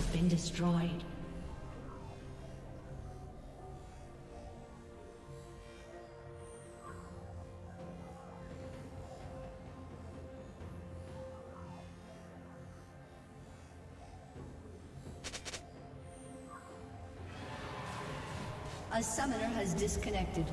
Has been destroyed. A summoner has disconnected.